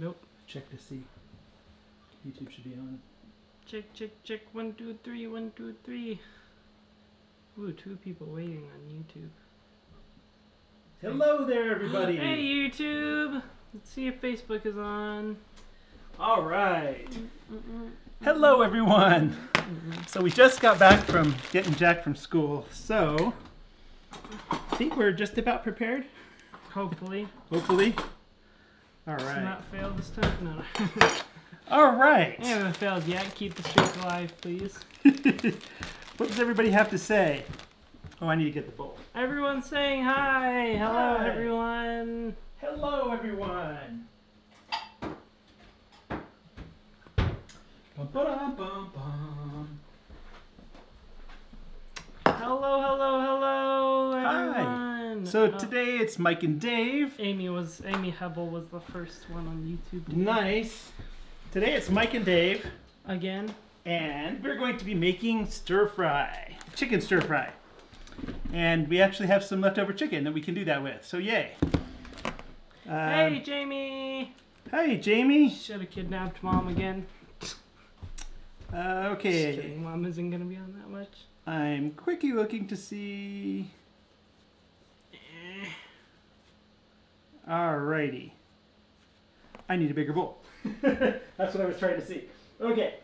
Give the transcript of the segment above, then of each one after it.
Nope. Check to see. YouTube should be on. Check, check, check. One, two, three. One, two, three. Ooh, two people waiting on YouTube. Hello there, everybody. Hey, YouTube. Let's see if Facebook is on. All right. Hello, everyone. So we just got back from getting Jack from school. So I think we're just about prepared. Hopefully. Hopefully. All right. Not fail this time. No. no. All right. I haven't failed yet. Keep the streak alive, please. what does everybody have to say? Oh, I need to get the bowl. Everyone's saying hi. Hello, Hi. everyone. Hello, everyone. Bum, ba-dum, bum, bum. Hello, hello, hello, Hi. So Oh, today it's Mike and Dave. Amy was Amy Hebel was the first one on YouTube. today. Nice. Today it's Mike and Dave, Again. and we're going to be making stir fry, chicken stir fry. And we actually have some leftover chicken that we can do that with. So yay. Um, hey, Jamie. Hey, Jamie. Should have kidnapped mom again. Uh, Just okay. kidding. Mom isn't gonna be on that much. I'm quickly looking to see. Alrighty. I need a bigger bowl. That's what I was trying to see. Okay.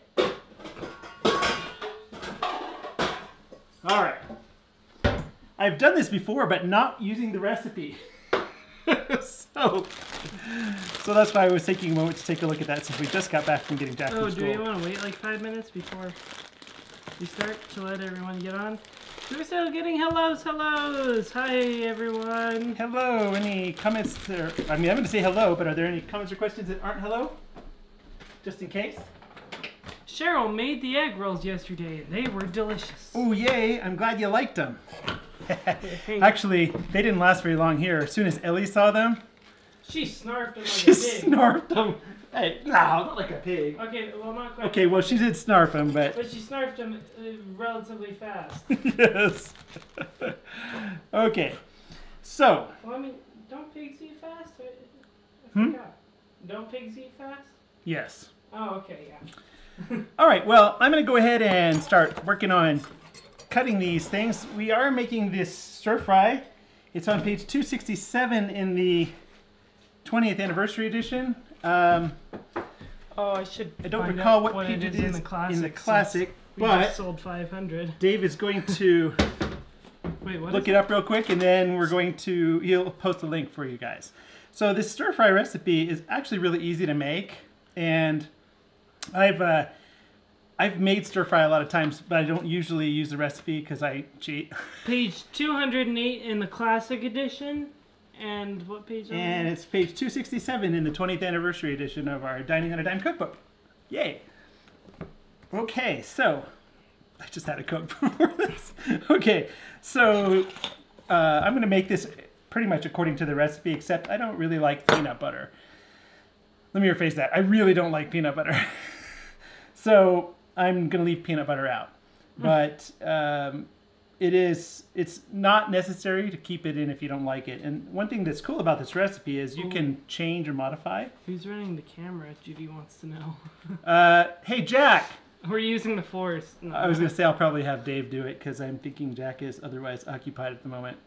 Alright. I've done this before, but not using the recipe. so, so that's why I was taking a moment to take a look at that since we just got back from getting Jack Oh, from do you want to wait like five minutes before we start to let everyone get on? We're still getting hellos, hellos. Hi, everyone. Hello. Any comments? There? I mean, I'm going to say hello, but are there any comments or questions that aren't hello? Just in case. Cheryl made the egg rolls yesterday, and they were delicious. Oh, yay! I'm glad you liked them. Actually, they didn't last very long here. As soon as Ellie saw them, she snarfed them like she snarfed them. Hey, no, not like a pig. Okay, well, not quite. Okay, well, she did snarf them, but But she snarfed them uh, relatively fast. yes. okay, so Well, I mean, don't pigs eat fast? I, I Hmm? Don't pigs eat fast? yes. Oh, okay, yeah. All right, well, I'm going to go ahead and start working on cutting these things. We are making this stir fry. It's on page 267 in the 20th anniversary edition. Um, Oh, I should. I don't recall out what, page it is in the classic. in the classic, We but just sold 500. Dave is going to Wait, what? look it up real quick, and then we're going to he'll post a link for you guys. So this stir fry recipe is actually really easy to make, and I've uh, I've made stir fry a lot of times, but I don't usually use the recipe because I cheat. Page 208 in the classic edition. And what page? And it's page 267 in the 20th anniversary edition of our Dining on a Dime cookbook. Yay! Okay, so I just had a cook before this. Okay, so uh, I'm going to make this pretty much according to the recipe, except I don't really like peanut butter. Let me rephrase that. I really don't like peanut butter. so I'm going to leave peanut butter out. But um, it is it's not necessary to keep it in if you don't like it. And one thing that's cool about this recipe is you Ooh. can change or modify. Who's running the camera? Judy wants to know. Uh, hey Jack, We're using the force. No. I was gonna say I'll probably have Dave do it because I'm thinking Jack is otherwise occupied at the moment.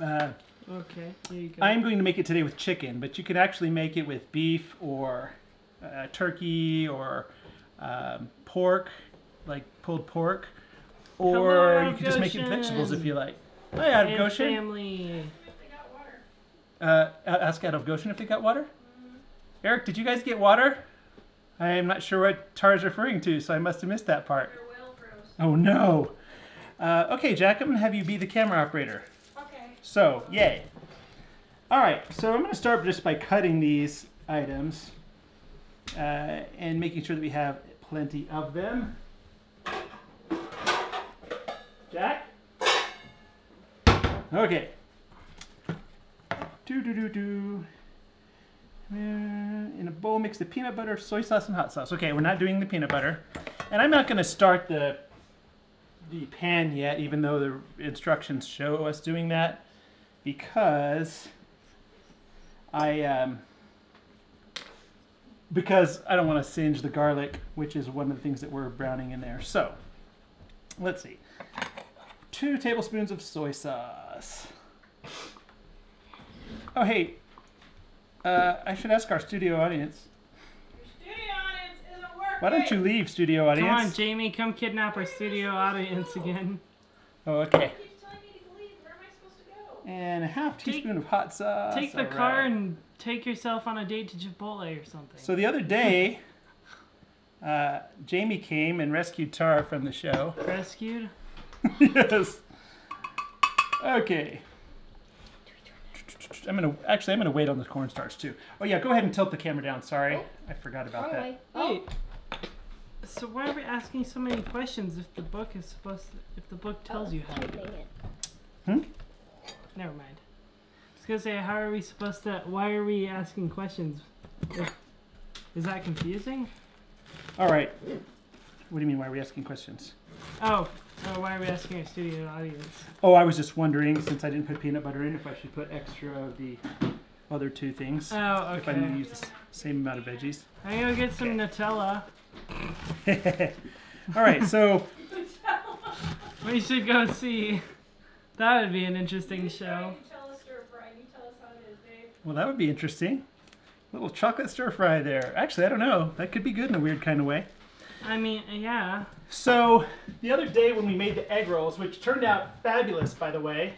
Uh, Okay, here you go. I'm going to make it today with chicken, but you can actually make it with beef or uh, turkey or um, pork, like pulled pork, or Hello, you can just make it vegetables if you like. Hi, out of and Goshen. family. Uh, ask out of Goshen if they got water. Eric, did you guys get water? I am not sure what Tara's referring to, so I must have missed that part. Oh no. Uh, okay, Jack, I'm gonna have you be the camera operator. Okay. So, yay. All right, so I'm gonna start just by cutting these items uh, and making sure that we have plenty of them. Jack? Okay. Do do do do. In a bowl, mix the peanut butter, soy sauce, and hot sauce. Okay, we're not doing the peanut butter, and I'm not going to start the the pan yet, even though the instructions show us doing that, because I um, because I don't want to singe the garlic, which is one of the things that we're browning in there. So, let's see. Two tablespoons of soy sauce. Oh, hey, uh, I should ask our studio audience. Your studio audience isn't working. Why don't you leave, studio audience? Come on, Jamie, come kidnap our studio audience again. Oh, okay. He keeps telling me to leave. Where am I supposed to go? And a half Take- teaspoon of hot sauce. Take the all car right. and take yourself on a date to Chipotle or something. So the other day, uh, Jamie came and rescued Tara from the show. Rescued? yes. Okay. I'm gonna actually I'm gonna wait on the cornstarch too. Oh yeah, go ahead and tilt the camera down. Sorry, I forgot about Wrong that. way. Wait. So why are we asking so many questions if the book is supposed to, if the book tells you how to do it? Hmm? Never mind. I was gonna say, how are we supposed to, why are we asking questions? If, is that confusing? All right. What do you mean? Why are we asking questions? Oh, oh, why are we asking our studio audience? Oh, I was just wondering since I didn't put peanut butter in, if I should put extra of the other two things. Oh, okay. If I need to use the same amount of veggies. I'm gonna get some Nutella. All right, so We should go see. That would be an interesting show. You tell us stir fry. You tell us how it is, Dave. well, that would be interesting. Little chocolate stir fry there. Actually, I don't know. That could be good in a weird kind of way. I mean, yeah. So the other day when we made the egg rolls, which turned out fabulous, by the way,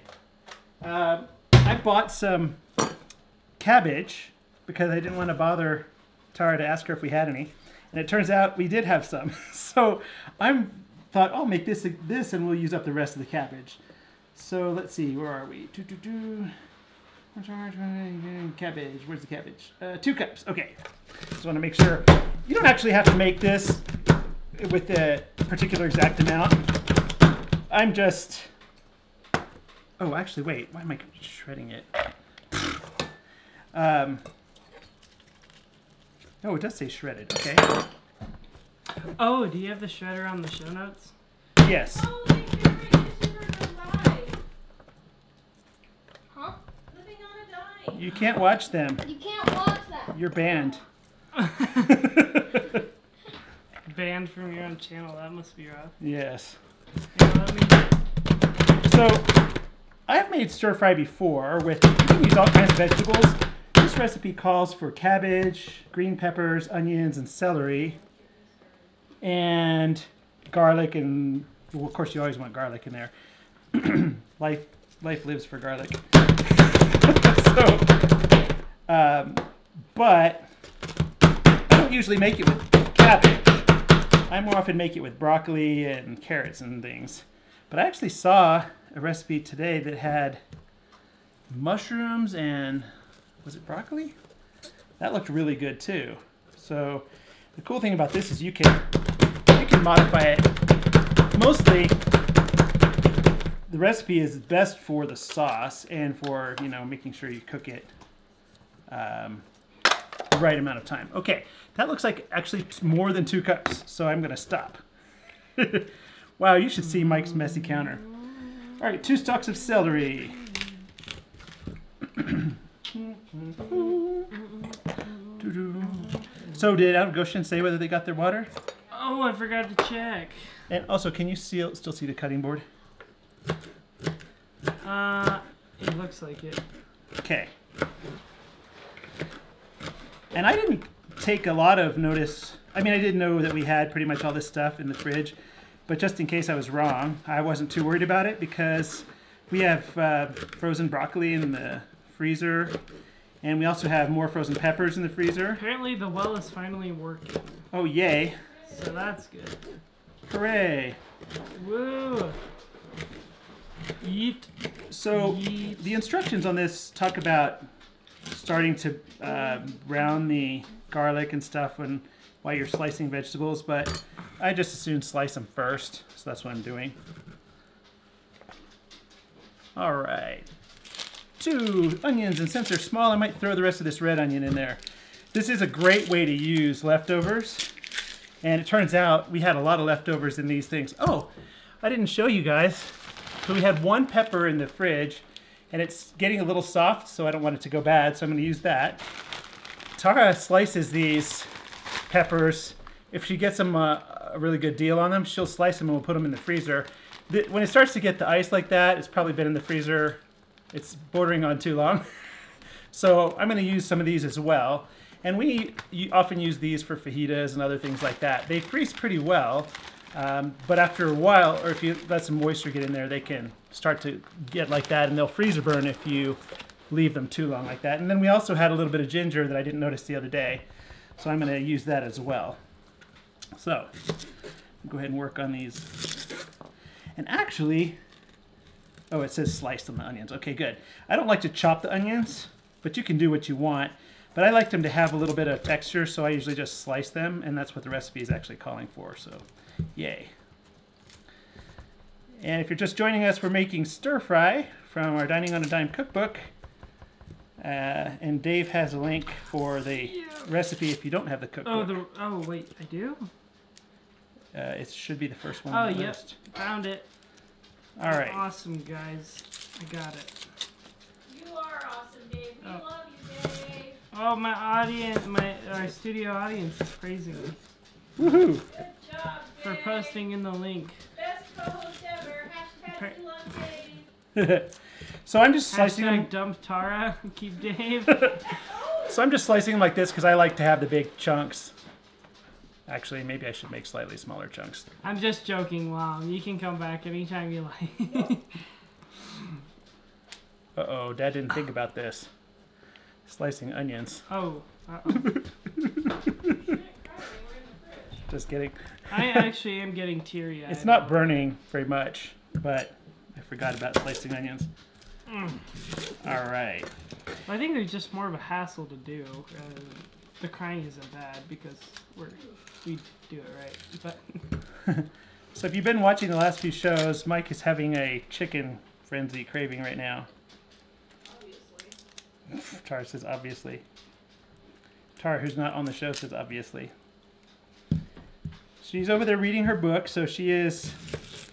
uh, I bought some cabbage because I didn't want to bother Tara to ask her if we had any, and it turns out we did have some. so I'm thought I'll make this this and we'll use up the rest of the cabbage. So let's see, where are we? Cabbage. Where's the cabbage? Uh, two cups. Okay. Just want to make sure you don't actually have to make this with a particular exact amount. I'm just. Oh, actually, wait. Why am I shredding it? Um. Oh, it does say shredded. Okay. Oh, do you have the shredder on the show notes? Yes. Oh, they buried the sugar live. Huh? Living on a dime. You can't watch them. You can't watch that. You're banned. Banned from your own channel. That must be rough. yes. Yeah, let me- So, I have made stir fry before with, you can use all kinds of vegetables. This recipe calls for cabbage, green peppers, onions, and celery, and garlic, and well, of course, you always want garlic in there. life, life lives for garlic. so, um, but I don't usually make it with cabbage. I more often make it with broccoli and carrots and things. But I actually saw a recipe today that had mushrooms and was it broccoli? That looked really good too. So the cool thing about this is you can you can modify it. Mostly the recipe is best for the sauce and for you know making sure you cook it um, the right amount of time. Okay, that looks like actually more than two cups, so I'm gonna stop. wow, you should see Mike's messy counter. All right, two stalks of celery. so did Out of Goshen say whether they got their water? Oh, I forgot to check. And also, can you see, still see the cutting board? Uh, it looks like it. Okay. And I didn't take a lot of notice. I mean, I didn't know that we had pretty much all this stuff in the fridge, but just in case I was wrong, I wasn't too worried about it because we have uh, frozen broccoli in the freezer, and we also have more frozen peppers in the freezer. Apparently, the well is finally working, Oh, yay! so that's good. Hooray! Woo! Eat. So Yeet. the instructions on this talk about starting to uh, brown the garlic and stuff when while you're slicing vegetables, but I just as soon slice them first, so that's what I'm doing. All right, two onions, and since they're small, I might throw the rest of this red onion in there. This is a great way to use leftovers, and it turns out we had a lot of leftovers in these things. Oh, I didn't show you guys. So we had one pepper in the fridge, and it's getting a little soft, so I don't want it to go bad, so I'm to use that. Tara slices these peppers. If she gets them uh, a really good deal on them, she'll slice them and we'll put them in the freezer. The, when it starts to get the ice like that, it's probably been in the freezer. It's bordering on too long. so I'm going to use some of these as well. And we often use these for fajitas and other things like that. They freeze pretty well, um, but after a while, or if you let some moisture get in there, they can start to get like that, and they'll freezer burn if you leave them too long like that. And then we also had a little bit of ginger that I didn't notice the other day, so I'm going to use that as well. So, go ahead and work on these. And actually, oh, it says sliced on the onions. Okay, good. I don't like to chop the onions, but you can do what you want. But I like them to have a little bit of texture, so I usually just slice them, and that's what the recipe is actually calling for, so yay. And if you're just joining us, we're making stir fry from our Dining on a Dime cookbook. Uh, and Dave has a link for the Yeah. recipe if you don't have the cookbook. Oh, the oh wait, I do. uh, it should be the first one Oh, on the yep. list. Found it. All right. Awesome, guys. I got it. You are awesome, Dave. We Oh. love you, Dave. Oh, my audience, my our studio audience is praising me Woohoo! Good job, for posting in the link. Best co-host ever. Hashtag we love Dave. so I'm just slicing them. Dump Tara. Keep Dave. So I'm just slicing them like this because I like to have the big chunks. Actually, maybe I should make slightly smaller chunks. I'm just joking, Mom. You can come back anytime you like. Uh oh, Dad didn't think about this. Slicing onions. oh. Uh-oh. Shouldn't cry, they were in the fridge. Just kidding. I actually am getting teary eyed. It's not burning very much, but I forgot about slicing onions. Mm. All right. I think it's just more of a hassle to do. Uh, the crying isn't bad because we're we do it right. But So if you've been watching the last few shows, Mike is having a chicken frenzy craving right now. Obviously. Tara says obviously. Tara, who's not on the show, says obviously. She's over there reading her book, so she is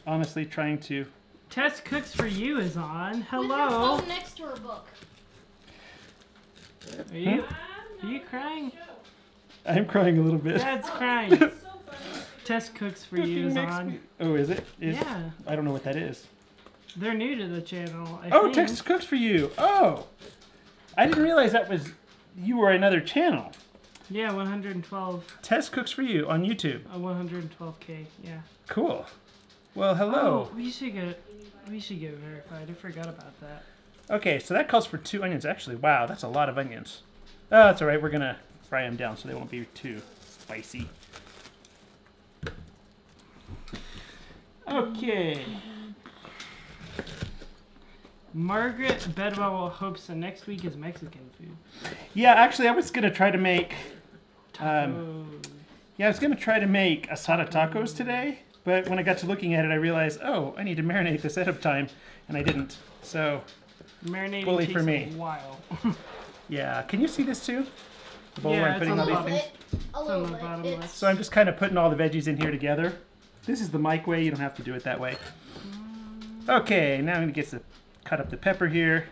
honestly trying to. Test Cooks for You is on. With her Hello. phone next to her book. Are you? I'm Are you crying? I'm crying a little bit. Dad's oh, crying. It's so funny. Test Cooks for You is on. me- Oh, is it? Is- Yeah, I don't know what that is. they're new to the channel. I Oh, think. Texas Cooks for You. Oh, I didn't realize that was you were another channel. Yeah, 112. Test Cooks for You on YouTube. Uh, 112k. Yeah. Cool. Well, hello. Oh, we should get. We should get verified. I forgot about that. Okay, so that calls for two onions. Actually, wow, that's a lot of onions. Oh, that's all right. We're gonna fry them down so they won't be too spicy. Okay. Margaret Bedwell hopes the next week is Mexican food. Yeah, actually, I was gonna try to make. Um, yeah, I was gonna try to make asada tacos today, but when I got to looking at it, I realized, oh, I need to marinate this ahead of time, and I didn't. So, Marinating Bully takes for me. a while. yeah, can you see this too? The bowl Yeah, where I'm it's putting on all these things. Bit, a little bit. bottom It's- left. So I'm just kind of putting all the veggies in here together. This is the mic way. You don't have to do it that way. Okay, now I'm gonna get to cut up the pepper here.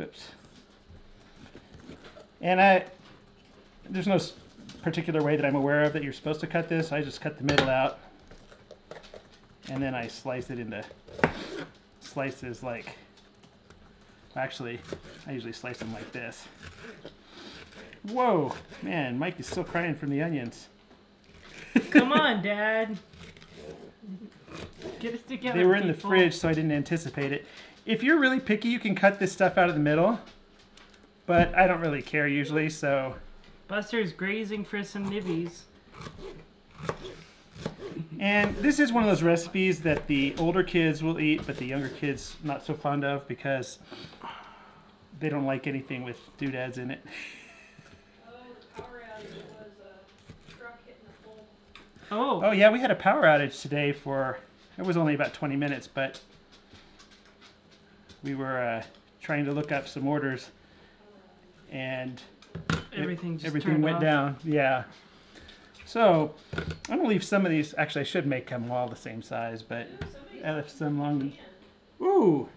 Oops. And I, there's no particular way that I'm aware of that you're supposed to cut this. I just cut the middle out, and then I slice it into slices like. Actually, I usually slice them like this. Whoa, man, Mike is still crying from the onions. Come on, Dad. Get it together. They were in the fridge, so I didn't anticipate it. If you're really picky, you can cut this stuff out of the middle, but I don't really care usually, so. Buster's grazing for some nibbies. And this is one of those recipes that the older kids will eat, but the younger kids not so fond of because they don't like anything with doodads in it. Oh, the power outage was a truck hitting a pole. Oh, Oh yeah, we had a power outage today for it was only about 20 minutes, but we were uh, trying to look up some orders, and everything just everything went off. down. Yeah. So I'm gonna leave some of these. Actually, I should make them all the same size, but I left some long. Ooh,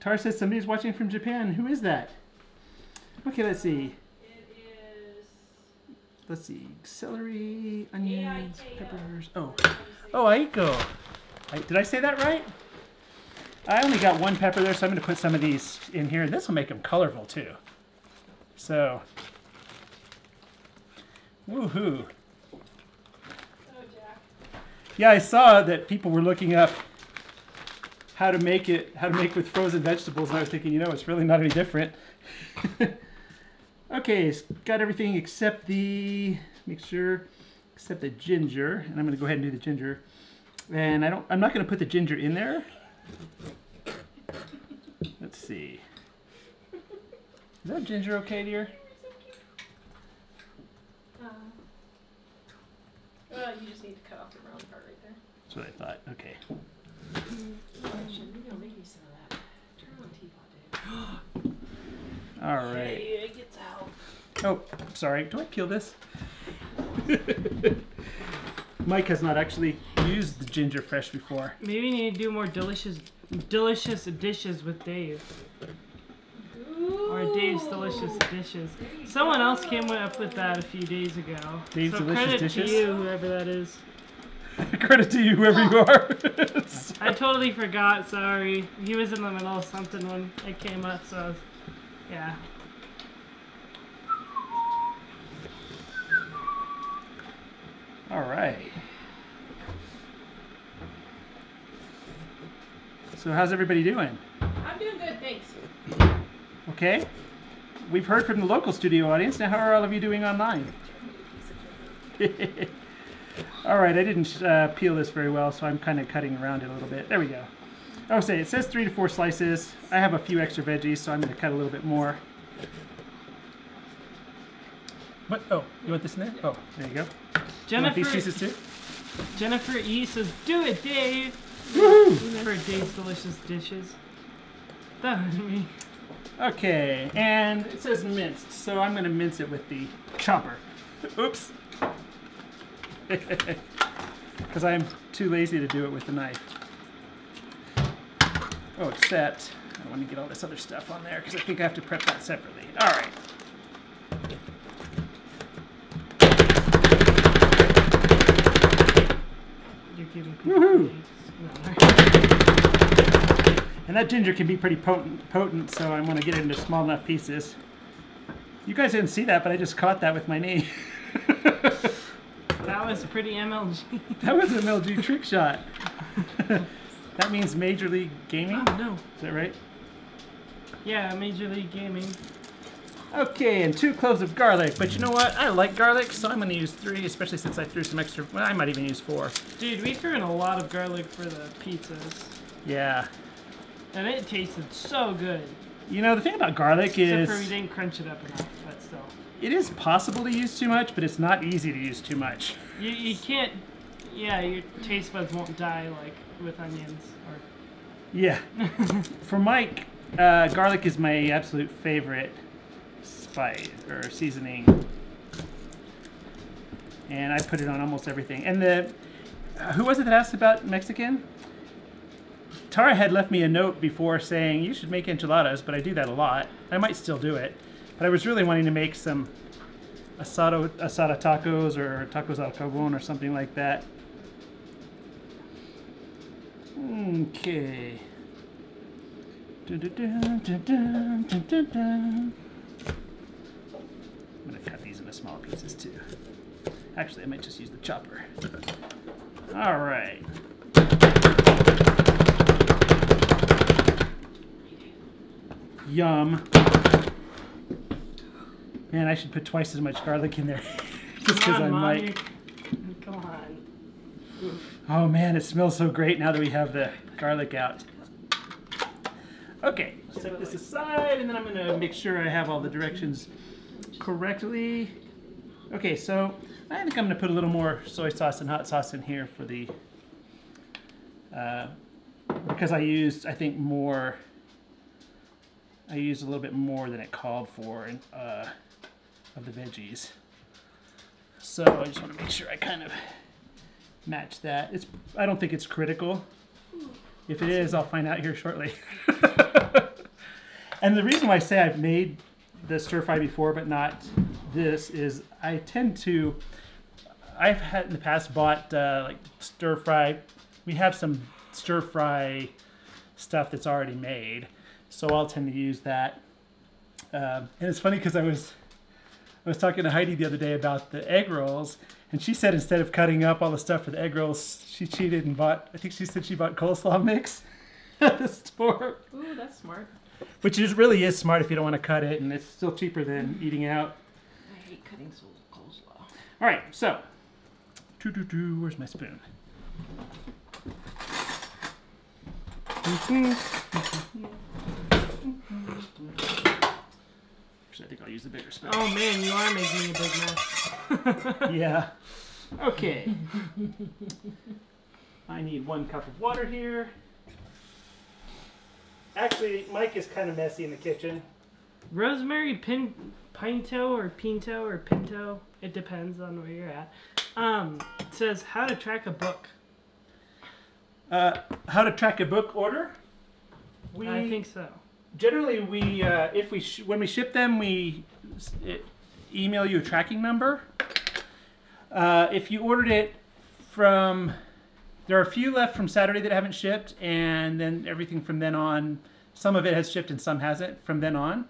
Tar says somebody's watching from Japan. Who is that? Okay, let's see. Let's see, celery, onions, peppers. Oh, oh, Aiko. I, did I say that right? I only got one pepper there, so I'm going to put some of these in here. This will make them colorful too. So, woohoo. Oh, Jack. Yeah, I saw that people were looking up how to make it, how to make with frozen vegetables, and I was thinking, you know, it's really not any different. okay, it's got everything except the, make sure, except the ginger, and I'm going to go ahead and do the ginger. And I don't, I'm not going to put the ginger in there. Let's see. Is that ginger okay, dear? Uh, well, you just need to cut off the round part right there. That's what I thought. Okay. Maybe I'll make me some of that during the teapot day. All right. Hey, it gets out. Oh, sorry. Do I peel this? Mike has not actually used the ginger fresh before. Maybe you need to do more delicious, delicious dishes with Dave. Or Dave's delicious dishes. Someone else came up with that a few days ago. Dave's so delicious credit dishes? to you, whoever that is. Credit to you, whoever you are. I totally forgot. Sorry, he was in the middle of something when it came up. So, yeah. All right. So, how's everybody doing? I'm doing good, thanks. Okay. We've heard from the local studio audience. Now, how are all of you doing online? all right, I didn't uh, peel this very well, so I'm kind of cutting around it a little bit. There we go. I would say it says three to four slices. I have a few extra veggies, so I'm going to cut a little bit more. What? Oh, you want this in there? Oh, there you go. These Jennifer, pieces too? Jennifer E says, "Do it, Dave." Woohoo! For Dave's delicious dishes. That was me. Okay, and it says minced, so I'm going to mince it with the chopper. Oops. Because I'm too lazy to do it with the knife. Oh, except I want to get all this other stuff on there because I think I have to prep that separately. All right. You're giving people Woohoo! Dave's. No. And that ginger can be pretty potent, potent, so I'm going to get it into small enough pieces. You guys didn't see that, but I just caught that with my knee. That was a pretty MLG. that was an MLG trick shot. that means Major League Gaming? Oh no. Is that right? Yeah, Major League Gaming. Okay, and two cloves of garlic. But you know what? I like garlic, so I'm going to use three, especially since I threw some extra. Well, I might even use four. Dude, we threw in a lot of garlic for the pizzas. Yeah. And it tasted so good. You know, the thing about garlic Except for we is didn't crunch it up enough, but still. it is possible to use too much, but it's not easy to use too much. You, you can't, yeah, your taste buds won't die like with onions. Or Yeah. For Mike, uh, garlic is my absolute favorite spice or seasoning. And I put it on almost everything. And the uh, who was it that asked about Mexican? Tara had left me a note before saying you should make enchiladas, but I do that a lot. I might still do it, but I was really wanting to make some asado asada tacos or tacos al carbon or something like that. Okay. Dun-dun-dun, dun-dun, dun-dun-dun. I'm gonna cut these into small pieces too. Actually, I might just use the chopper. All right. Yum. Man, I should put twice as much garlic in there. just because I'm Mike. Come on. oh man, it smells so great now that we have the garlic out. Okay, set this aside, and then I'm gonna make sure I have all the directions correctly. Okay, so I think I'm gonna put a little more soy sauce and hot sauce in here for the, uh, because I used, I think, more, I used a little bit more than it called for in, uh, of the veggies. So I just want to make sure I kind of match that. It's, I don't think it's critical. If it is, I'll find out here shortly. and the reason why I say I've made the stir fry before, but not this is I tend to, I've had in the past bought uh, like stir fry. We have some stir fry stuff that's already made, so I'll tend to use that. Um, and it's funny because I was I was talking to Heidi the other day about the egg rolls, and she said instead of cutting up all the stuff for the egg rolls, she cheated and bought. I think she said she bought coleslaw mix at the store, Ooh, that's smart. Which is really is smart if you don't want to cut it, and it's still cheaper than eating out. I hate cutting sol- coleslaw. All right, so, doo doo doo. Where's my spoon? Actually, I think I'll use the bigger spoon. Oh man, you are making a big mess. Yeah. Okay. I need one cup of water here. Actually, Mike is kind of messy in the kitchen. Rosemary pin, pinto or pinto or pinto. It depends on where you're at. Um, says how to track a book. Uh, how to track a book order? We I think so. generally we uh, if we sh- when we ship them we email you a tracking number. Uh, if you ordered it from there are a few left from Saturday that haven't shipped, and then everything from then on. Some of it has shipped and some hasn't. From then on,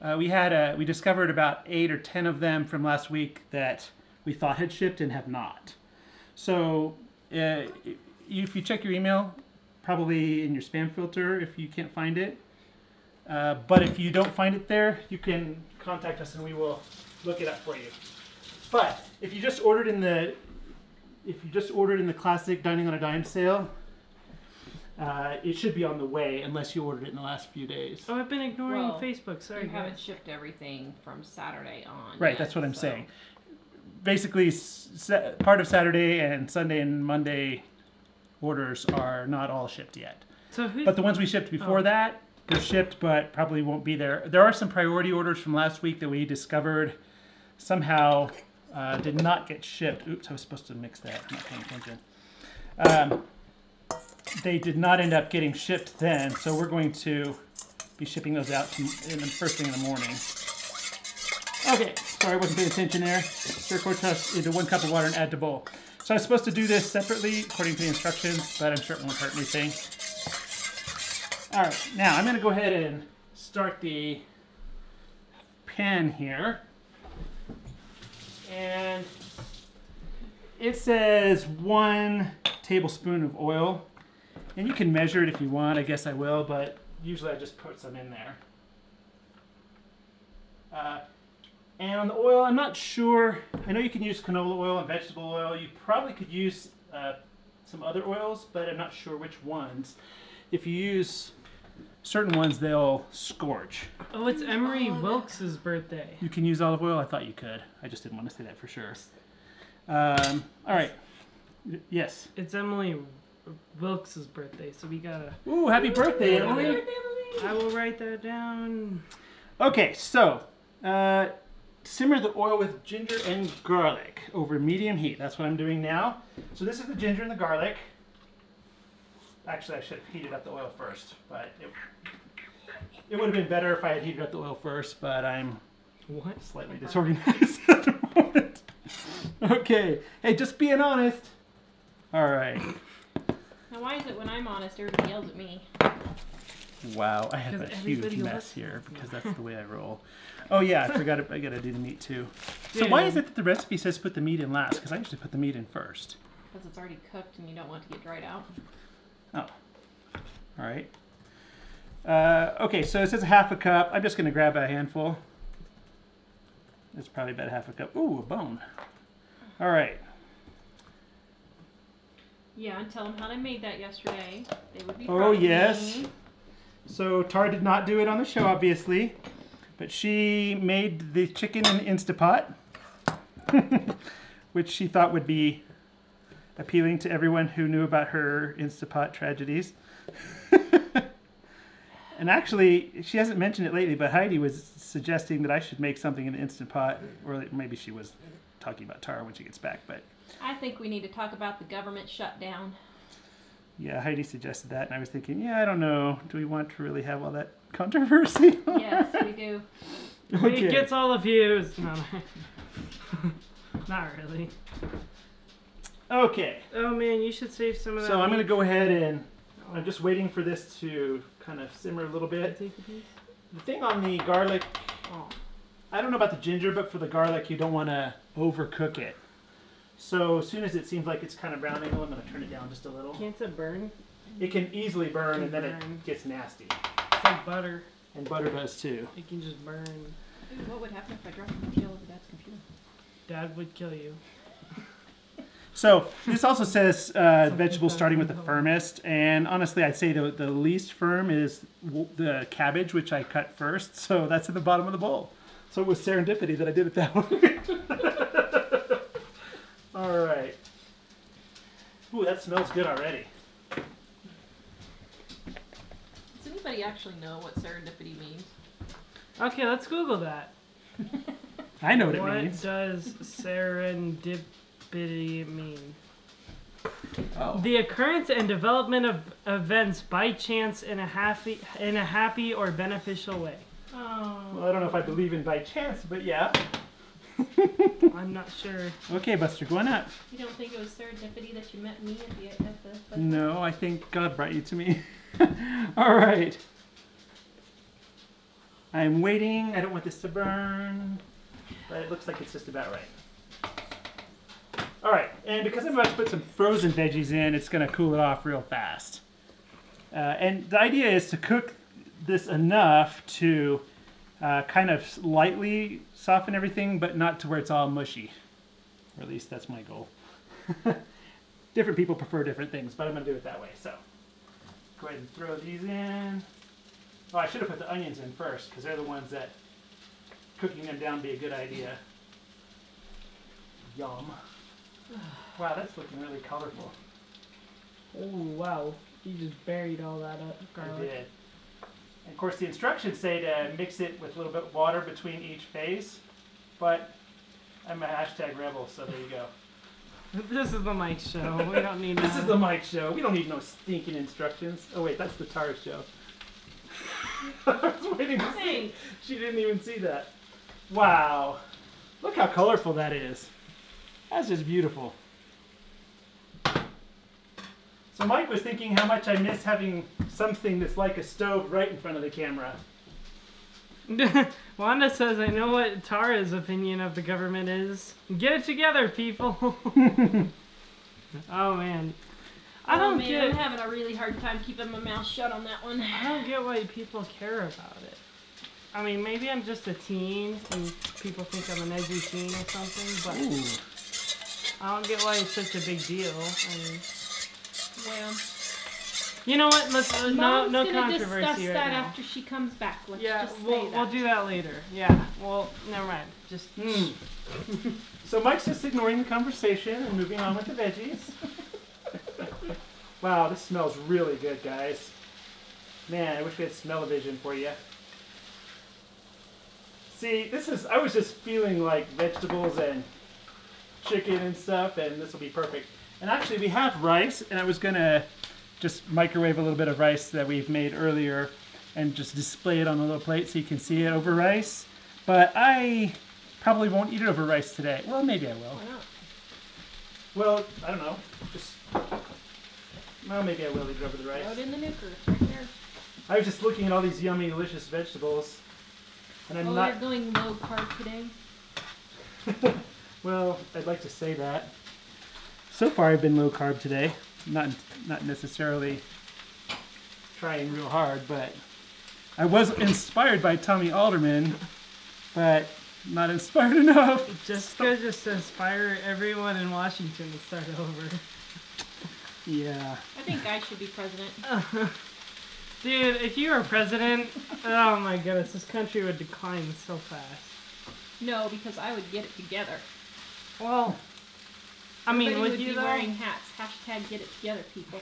uh, we had a we discovered about eight or ten of them from last week that we thought had shipped and have not. So uh, if you check your email, probably in your spam filter if you can't find it. Uh, but if you don't find it there, you can contact us and we will look it up for you. But if you just ordered in the if you just ordered in the classic dining on a dime sale, uh, it should be on the way unless you ordered it in the last few days. Oh, I've been ignoring Well, Facebook. Sorry, you haven't shipped everything from Saturday on. Right, yet, that's what I'm so- saying. Basically, sa- part of Saturday and Sunday and Monday orders are not all shipped yet. So who? But the ones we shipped before Oh. that, they're shipped, but probably won't be there. There are some priority orders from last week that we discovered somehow uh, did not get shipped. Oops, I was supposed to mix that. Not paying attention. Um, they did not end up getting shipped then, so we're going to be shipping those out to, in the first thing in the morning. Okay, sorry, I wasn't paying attention there. Stir cornstarch into one cup of water and add to bowl. So I was supposed to do this separately according to the instructions, but I'm sure it won't hurt anything. All right, now I'm going to go ahead and start the pan here. And it says one tablespoon of oil. And you can measure it if you want. I guess I will, but usually I just put some in there. Uh, and on the oil, I'm not sure. I know you can use canola oil and vegetable oil. You probably could use uh, some other oils, but I'm not sure which ones. If you use certain ones, they'll scorch. oh, it's Emery Olive. Wilkes's birthday. You can use olive oil. I thought you could. I just didn't want to say that for sure. Um, all right. Yes. It's Emily Wilkes's birthday, so we gotta. Ooh, happy birthday, Happy Emily. Birthday, Emily! I will write that down. Okay, so uh, simmer the oil with ginger and garlic over medium heat. That's what I'm doing now. So this is the ginger and the garlic. Actually, I should have heated up the oil first, but it, it would have been better if I had heated up the oil first, but I'm What? slightly disorganized at the moment. Okay, hey, just being honest. All right. Now, why is it when I'm honest, everybody yells at me? Wow, I have a huge mess listens. here because that's the way I roll. Oh yeah, I forgot. I gotta do the meat too. So why is it that the recipe says put the meat in last? Because I usually put the meat in first. Because it's already cooked and you don't want it to get dried out. Oh, all right. Uh, okay, so it says half a cup. I'm just gonna grab a handful. It's probably about half a cup. Ooh, a bone. All right. Yeah, and tell them how I made that yesterday. They would be Oh, yes. me. So Tara did not do it on the show, obviously, but she made the chicken in Instapot, which she thought would be appealing to everyone who knew about her Instapot tragedies. and actually, she hasn't mentioned it lately, but Heidi was suggesting that I should make something in the Instant Pot, or maybe she was talking about Tara when she gets back, but I think we need to talk about the government shutdown. yeah, Heidi suggested that, and I was thinking, yeah, I don't know. Do we want to really have all that controversy? Yes, we do. Okay. It gets all the views. No, no. not really. Okay. Oh man, you should save some of that. So I'm going to go ahead and I'm just waiting for this to kind of simmer a little bit. Take a piece. The thing on the garlic, Oh. I don't know about the ginger, but for the garlic, you don't want to overcook it. So as soon as it seems like it's kind of browning, I'm going to turn it down just a little. Can't it burn? It can easily burn Can and then burn. it gets nasty. It's like butter. And butter does too. It can just burn. Ooh, what would happen if I dropped the tail of Dad's computer? Dad would kill you. So this also says uh, vegetables starting with the the- firmest, and honestly, I'd say the, the least firm is w- the cabbage, which I cut first. So that's in the bottom of the bowl. So it was serendipity that I did it that way. All right. Ooh, that smells good already. Does anybody actually know what serendipity means? Okay, let's Google that. I know what, what it means. What does serendipity mean? Oh. The occurrence and development of events by chance in a happy in a happy or beneficial way. Oh, Well, I don't know if I believe in by chance, but yeah. I'm not sure. Okay, Buster, go on up. You don't think it was serendipity that you met me at the at the? No, I think God brought you to me. All right. I'm waiting. I don't want this to burn, but it looks like it's just about right. All right, and because I'm about to put some frozen veggies in, it's going to cool it off real fast. Uh, and the idea is to cook this enough to uh, kind of lightly soften everything, but not to where it's all mushy. Or at least that's my goal. different people prefer different things, but I'm going to do it that way. So go ahead and throw these in. Oh, I should have put the onions in first because they're the ones that cooking them down would be a good idea. Yum. Wow, that's looking really colorful. Oh wow, you just buried all that up. I did. And of course, the instructions say to mix it with a little bit of water between each phase, but I'm a hashtag rebel, so there you go. This is the Mike show. We don't need. This that. is the Mike show. We don't need no stinking instructions. Oh wait, that's the Tara show. I was waiting to see. She didn't even see that. Wow. Look how colorful that is. That's just beautiful. So Mike was thinking how much I miss having something that's like a stove right in front of the camera. Wanda says, "I know what Tara's opinion of the government is. Get it together, people." oh man, I oh, don't man, get. I'm having a really hard time keeping my mouth shut on that one. I don't get why people care about it. I mean, maybe I'm just a teen and people think I'm an edgy teen or something, but Ooh. I don't get why it's such a big deal. I mean, Well, you know what? Let's uh, no Mom's no gonna discuss controversy right that now. after she comes back. Let's yeah, just we'll that. we'll do that later. Yeah. Well, never mind. Just Hmm. so Mike's just ignoring the conversation and moving on with the veggies. wow, this smells really good, guys. Man, I wish we had smell-o-vision for you. See, this is, I was just feeling like vegetables and chicken and stuff, and this will be perfect. And actually, we have rice, and I was gonna just microwave a little bit of rice that we've made earlier and just display it on a little plate so you can see it over rice. But I probably won't eat it over rice today. Well, maybe I will. Well, I don't know. Just well, maybe I will eat it over the rice. Throw it in the nuker. Right there. I was just looking at all these yummy, delicious vegetables, and I'm oh, not. you're going low carb today. Well, I'd like to say that. So far, I've been low carb today. Not not necessarily trying real hard, but I was inspired by Tommy Alderman, but not inspired enough. just go just inspire everyone in Washington to start over. Yeah. I think I should be president. Dude, if you were president, oh my goodness, this country would decline so fast. No, because I would get it together. Well, I mean, Everybody would would you be though? wearing hats. Hashtag get it together, people.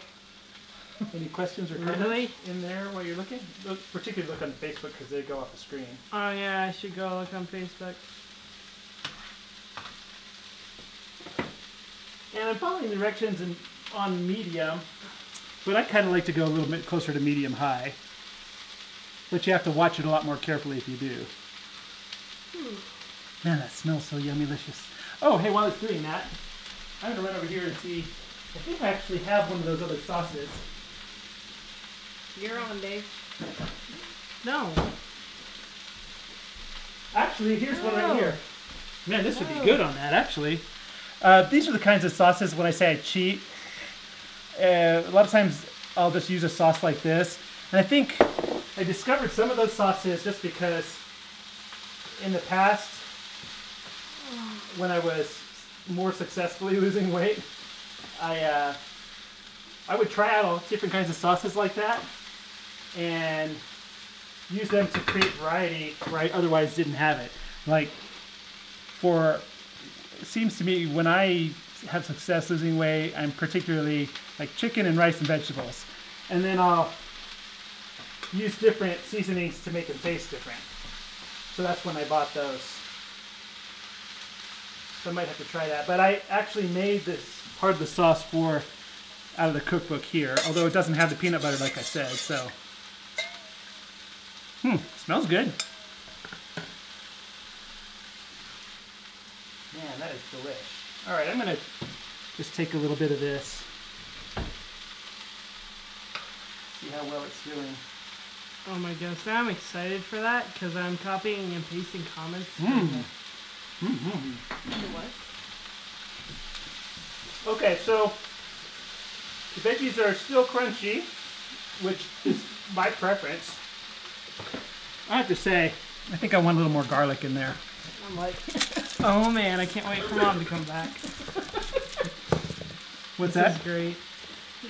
Any questions or comments Really? in there while you're looking? Look, particularly look on Facebook because they go off the screen. Oh yeah, I should go look on Facebook. And I'm following the directions in, on medium, but I kind of like to go a little bit closer to medium high. But you have to watch it a lot more carefully if you do. Hmm. Man, that smells so yummy delicious. Oh, hey, while it's doing that, I'm gonna run over here and see. I think I actually have one of those other sauces. You're on, Dave. No. Actually, here's one right Oh. here. Man, this would be Oh. good on that, actually. Uh, these are the kinds of sauces when I say I cheat. Uh, a lot of times I'll just use a sauce like this. And I think I discovered some of those sauces just because in the past, when I was more successfully losing weight, I, uh, I would try out all different kinds of sauces like that and use them to create variety where I otherwise didn't have it. Like for it seems to me when I have success losing weight, I'm particularly like chicken and rice and vegetables. And then I'll use different seasonings to make them taste different. So that's when I bought those. So I might have to try that. But I actually made this part of the sauce for out of the cookbook here, although it doesn't have the peanut butter like I said, so. Hmm, smells good. Man, that is delish. All right, I'm gonna just take a little bit of this. See how well it's doing. Oh my gosh, I'm excited for that because I'm copying and pasting comments. from Mm. the- Mm-hmm. what? Okay, so the veggies are still crunchy, which is my preference. I have to say, I think I want a little more garlic in there. I'm like, oh man, I can't wait for mom to come back. What's that? This that? is great.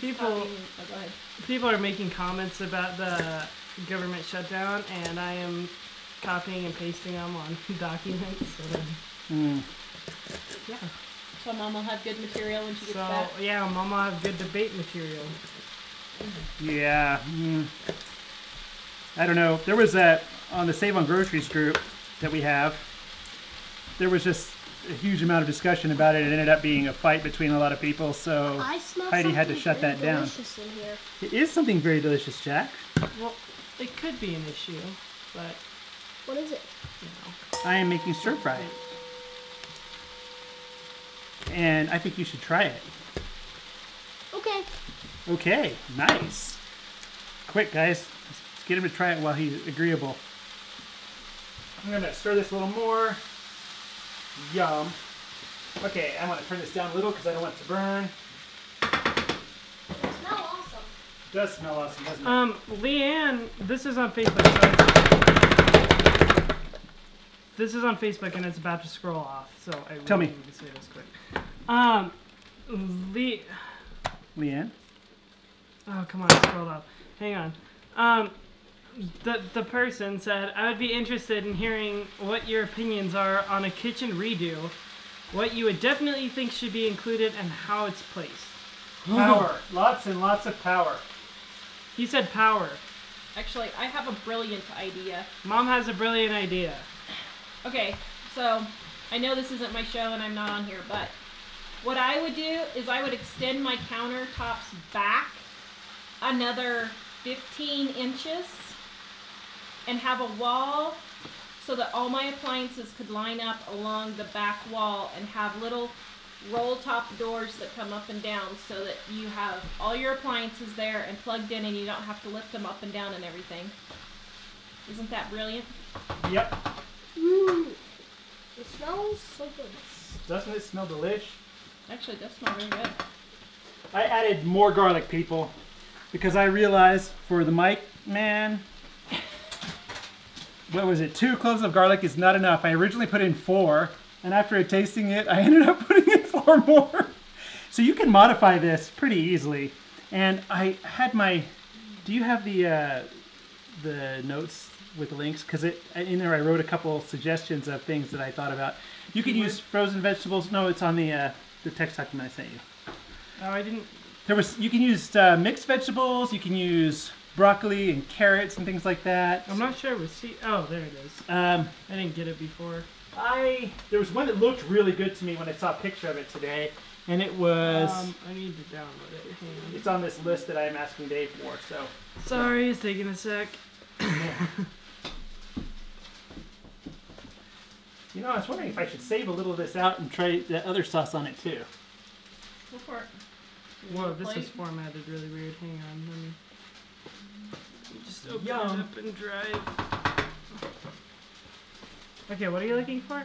People, oh, go ahead. people are making comments about the government shutdown, and I am copying and pasting them on documents. So, then, Mm. yeah. So mom will have good material when she gets So back. yeah, mom will have good debate material. Yeah. Mm. I don't know. There was that on the Save on Groceries group that we have. There was just a huge amount of discussion about it. It ended up being a fight between a lot of people. So I smell Heidi had to shut very that down. delicious in here. it is something very delicious, Jack. Well, it could be an issue, but What is it? I am making stir fry, and I think you should try it. Okay. Okay, nice. Quick, guys. Let's get him to try it while he's agreeable. I'm gonna stir this a little more. Yum. Okay, I want to turn this down a little because I don't want it to burn. It smells awesome. It does smell awesome, doesn't it? Um, Leanne, this is on Facebook. So it's- this is on Facebook and it's about to scroll off. So I really Tell me. need to say this quick. Um, Le- Leanne? Oh, come on, I scrolled up. Hang on. Um, the the person said, "I would be interested in hearing what your opinions are on a kitchen redo. What you would definitely think should be included and how it's placed." Power. lots and lots of power. He said power. Actually, I have a brilliant idea. Mom has a brilliant idea. Okay, so I know this isn't my show and I'm not on here, but what I would do is I would extend my countertops back another 15 inches and have a wall so that all my appliances could line up along the back wall and have little roll top doors that come up and down so that you have all your appliances there and plugged in and you don't have to lift them up and down and everything. Isn't that brilliant? Yep. Mmm. It smells so good. Doesn't it smell delish? Actually, it does smell very good. I added more garlic, people, because I realized for the mic, man, what was it? Two cloves of garlic is not enough. I originally put in four, and after tasting it, I ended up putting in four more. So you can modify this pretty easily. And I had my. Do you have the uh, the notes with links? Because it in there I wrote a couple suggestions of things that I thought about. You can use frozen vegetables. No, it's on the uh, the text document I sent you. Oh, I didn't. There was you can use uh, mixed vegetables. You can use broccoli and carrots and things like that. I'm not sure with see. Oh, there it is. Um, I didn't get it before. I there was one that looked really good to me when I saw a picture of it today, and it was Um, I need to download it. It's on this list that I'm asking Dave for. So Sorry, it's taking a sec. You know, I was wondering if I should save a little of this out and try the other sauce on it too. Go for it. Whoa, this Plate? is formatted really weird. Hang on, let me just open Yum. it up and drive. Okay, what are you looking for?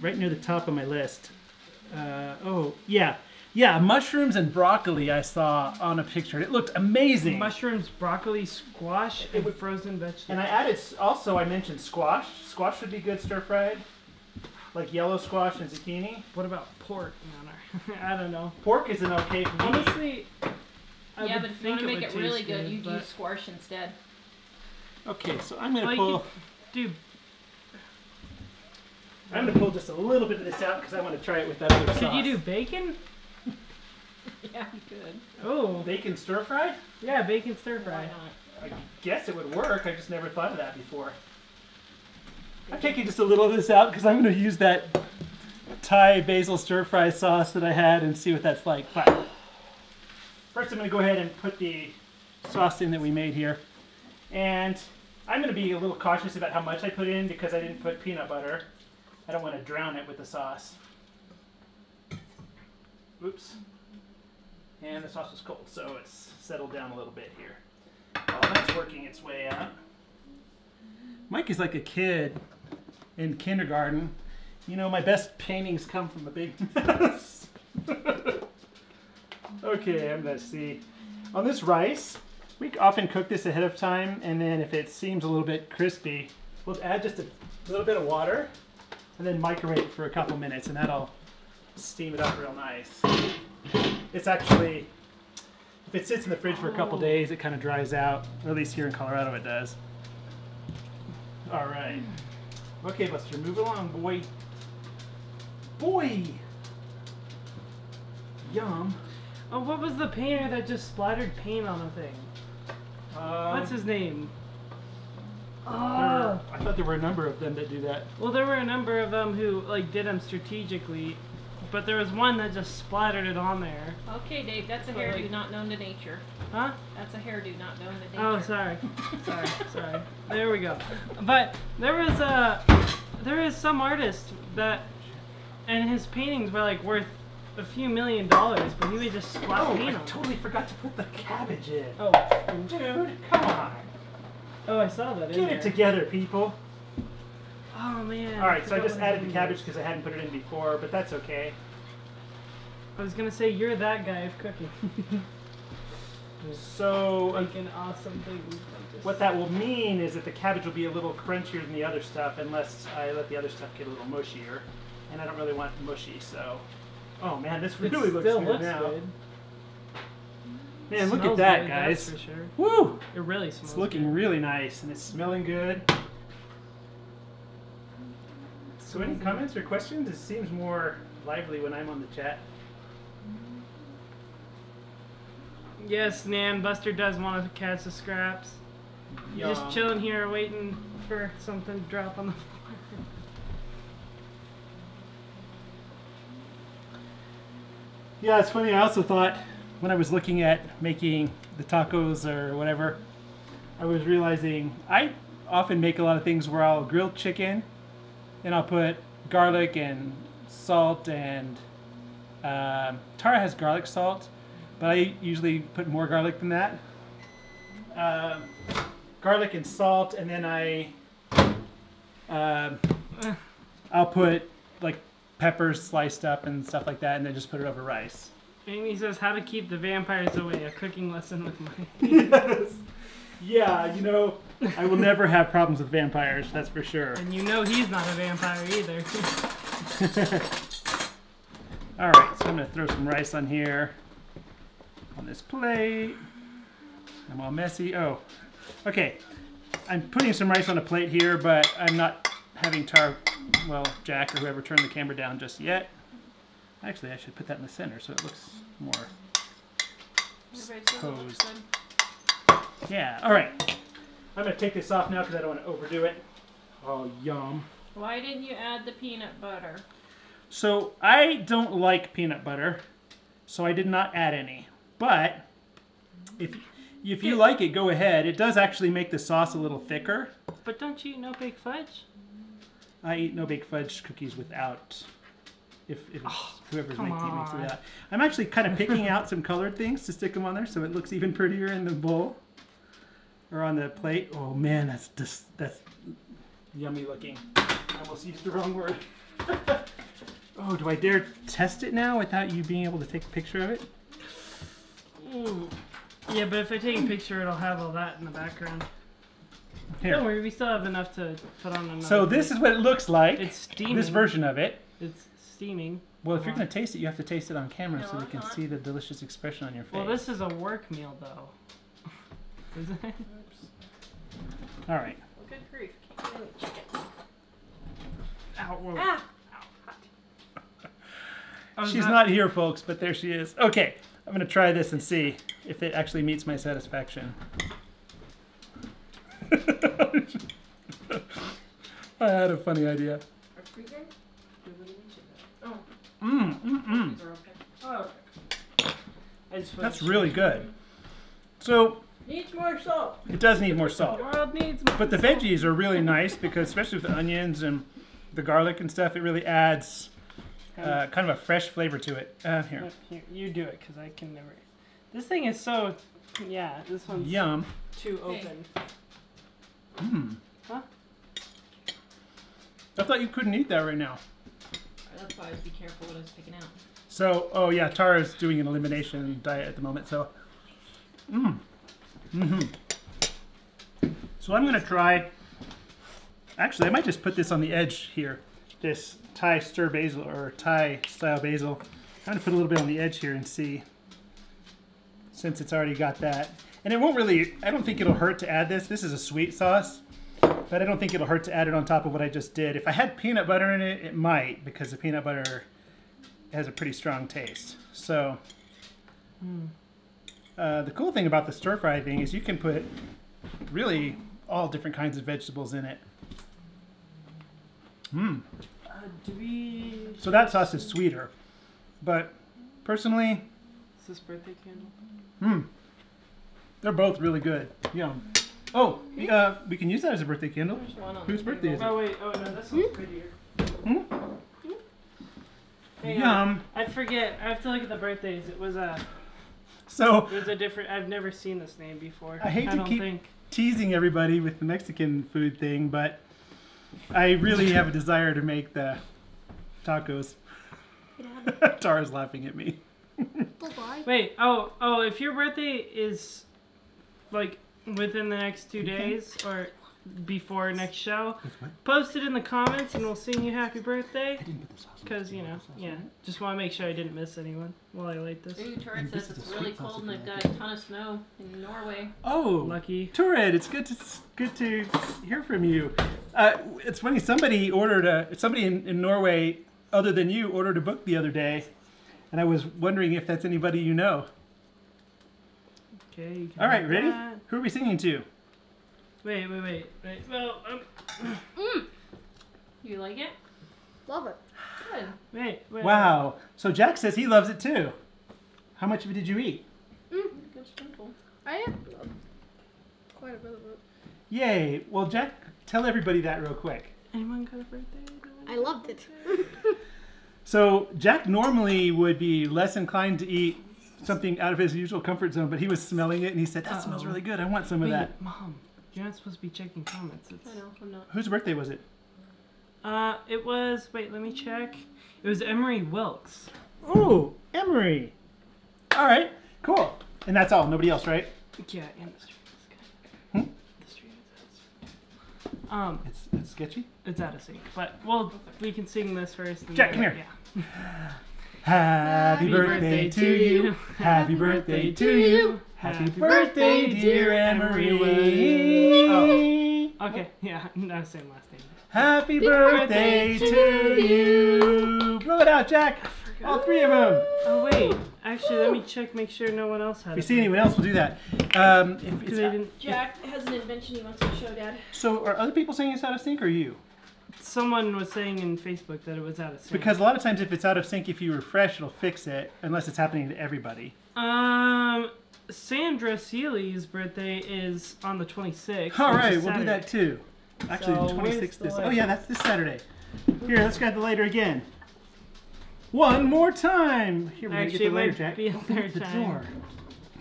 Right near the top of my list. Uh, oh, yeah. Yeah, mushrooms and broccoli I saw on a picture. It looked amazing. Mushrooms, broccoli, squash, and would- frozen vegetables. And I added, also I mentioned squash. Squash would be good stir fried. Like yellow squash and zucchini. What about pork? No, no. I don't know. Pork is an okay for me. Honestly, I yeah, would but if you want to make would it really taste good, you'd but- use squash instead. Okay, so I'm gonna Like, pull. dude, I'm gonna pull just a little bit of this out because I want to try it with that other sauce. could you do bacon? Yeah, good. Oh, bacon stir fried? yeah, bacon stir Why fry. not? I guess it would work. I just never thought of that before. I'm taking just a little of this out because I'm going to use that Thai basil stir fry sauce that I had and see what that's like. But first, I'm going to go ahead and put the sauce in that we made here. And I'm going to be a little cautious about how much I put in because I didn't put peanut butter. I don't want to drown it with the sauce. Oops. And the sauce was cold, so it's settled down a little bit here. While that's working its way out. Mike is like a kid in kindergarten. You know, my best paintings come from a big mess. okay, I'm gonna see. On this rice, we often cook this ahead of time, and then if it seems a little bit crispy, we'll add just a little bit of water, and then microwave it for a couple minutes, and that'll steam it up real nice. It's actually, if it sits in the fridge for a couple days, it kind of dries out. Or at least here in Colorado, it does. All right. Okay, Buster, move along, boy. Boy. Yum. Oh, what was the painter that just splattered paint on a thing? Um, What's his name? were- I thought there were a number of them that do that. Well, there were a number of them who like did them strategically, but there was one that just splattered it on there. Okay, Dave, that's a But, hairdo like- not known to nature. Huh? That's a hairdo not known to oh, nature. Oh, sorry, sorry, sorry. There we go. But there was a there is some artist that, and his paintings were like worth a few million dollars, but he would just splat Oh, paint I on. them. totally forgot to put the cabbage in. Oh, Dude, come on. oh, I saw that. in Get there. it together, people. Oh man. All right, so I just added the cabbage because I hadn't put it in before, but that's okay. I was gonna say you're that guy of cooking. So, uh, awesome things. what that will mean is that the cabbage will be a little crunchier than the other stuff unless I let the other stuff get a little mushier. And I don't really want mushy, so. Oh man, this It really looks still good looks now. good. Man, look at that, good, that's guys. for sure. Woo! It really smells. It's looking good. really nice and it's smelling good. So, any comments or questions? It seems more lively when I'm on the chat. Yes, Nan Buster does want to catch the scraps. Yum. Just chilling here, waiting for something to drop on the floor. Yeah, it's funny. I also thought when I was looking at making the tacos or whatever, I was realizing I often make a lot of things where I'll grill chicken and I'll put garlic and salt and um Tara has garlic salt, but I usually put more garlic than that. Um, garlic and salt, and then I um, I'll put like peppers sliced up and stuff like that, and then just put it over rice. Amy says, "How to keep the vampires away? A cooking lesson with Mike." yes. Yeah, you know, I will never have problems with vampires, that's for sure. and you know he's not a vampire either. All right, so I'm gonna throw some rice on here, on this plate. I'm all messy. Oh, okay. I'm putting some rice on a plate here, but I'm not having Tar, well, Jack or whoever turn the camera down just yet. Actually, I should put that in the center so it looks more. Everybody looks Posed. Good. Yeah. All right. I'm gonna take this off now because I don't want to overdo it. Oh, yum. Why didn't you add the peanut butter? So I don't like peanut butter, so I did not add any. But if if you like it, go ahead. It does actually make the sauce a little thicker. but don't you eat no big fudge? I eat no bake fudge cookies without. If, if it's oh, whoever's Oh, come making it makes it on. I'm actually kind of picking out some colored things to stick them on there so it looks even prettier in the bowl or on the plate. Oh man, that's just that's yummy looking. I almost used the wrong word. oh, do I dare test it now without you being able to take a picture of it? Mm. Yeah, but if I take a picture, it'll have all that in the background. Here. Don't worry, we still have enough to put on another. So this is what it looks like. it's steaming. this version of it. It's steaming. Well, if you're gonna taste it, you have to taste it on camera No, so we can not. see the delicious expression on your face. Well, this is a work meal though. Isn't it? All right. Well, good grief. Can't get any chicken. Ow, whoa. Ah! Is She's that- not here, folks, but there she is. Okay, I'm gonna try this and see if it actually meets my satisfaction. I had a funny idea. Oh, Mmm, mm, mm. these are okay. Oh, okay. That's really good. So Needs more salt. it does need more The salt, world needs more. but the veggies are really nice because, especially with the onions and the garlic and stuff, it really adds uh, kind of a fresh flavor to it. Uh, here, Here, you do it, cause I can never. This thing is so. Yeah, this one's yum. too open. Mmm. Huh? I thought you couldn't eat that right now. That's why I would be careful what I was picking out. So, oh yeah, Tara's doing an elimination diet at the moment. So, mmm, mm-hmm. So I'm gonna try. Actually, I might just put this on the edge here. This Thai stir basil or Thai style basil. I'm gonna put a little bit on the edge here and see. Since it's already got that, and it won't really. I don't think it'll hurt to add this. This is a sweet sauce, but I don't think it'll hurt to add it on top of what I just did. If I had peanut butter in it, it might because the peanut butter has a pretty strong taste. So, uh, the cool thing about the stir fry thing is you can put really all different kinds of vegetables in it. Mmm. Uh, do we? So that sauce is sweeter, but personally, Is this birthday candle? mmm, they're both really good. Yum. Oh, uh, we can use that as a birthday candle. There's one Whose the birthday is table. Oh wait, oh no, this one's prettier. Hmm? Hang on. Yum. I forget. I have to look at the birthdays. It was a. So It was a different. I've never seen this name before. I hate to keep- think. teasing everybody with the Mexican food thing, but I really have a desire to make the tacos. Tara's laughing at me. Wait. Oh. Oh. If your birthday is, like, within the next two days or before next show, post it in the comments and we'll sing you happy birthday. I didn't put the sauce Cause you know, yeah. Just want to make sure I didn't miss anyone while I light this. Ooh, Torrent says it's really cold and they've got a ton of snow in Norway. Oh, Lucky. Turid, it's good to good to hear from you. Uh, it's funny. Somebody ordered a somebody in, in Norway other than you ordered a book the other day, and I was wondering if that's anybody you know. Okay. you All right, ready? that. Who are we singing to? Wait. Wait. Wait. Wait. Well. Um, You like it? Love it. Good. wait. Wait. Wow. So Jack says he loves it too. How much of it did you eat? Good spoonful. I have um, quite a bit of it. Yay. Well, Jack, tell everybody that real quick. Anyone got a birthday? I loved it. So Jack normally would be less inclined to eat something out of his usual comfort zone, but he was smelling it and he said, "That smells Uh-oh. really good. I want some of Wait, that." mom. You're not supposed to be checking comments. It's, I know, I'm not. Whose birthday was it? Uh, it was. Wait, let me check. It was Emery Wilkes. Ooh, Emery. All right, cool. And that's all. Nobody else, right? Yeah, and the stream is good. Hmm? The stream is out of sync. Um, It's, it's sketchy. it's out of sync, but well, we can sing this first. And Jack, then- come here. Yeah. Happy birthday to you. Happy birthday to you. Happy birthday, dear Emery. Oh. Okay, yeah, no, same last name. Happy birthday to you. Blow it out, Jack. All three of them. Oh wait, actually, let me check, make sure no one else had. If we it. see anyone else, we'll do that. Um, if it's. Jack has an invention he wants to show Dad. so, are other people saying it's out of sync or you? Someone was saying in Facebook that it was out of sync. Because a lot of times, if it's out of sync, if you refresh, it'll fix it, unless it's happening to everybody. Um, Sandra Seeley's birthday is on the 26th. All which we'll do that too. Actually, So the 26th the is. Oh, yeah, that's this Saturday. Here, let's grab the lighter again. One more time. Here, we're Actually, get the lighter, Jack. be a third the time. door.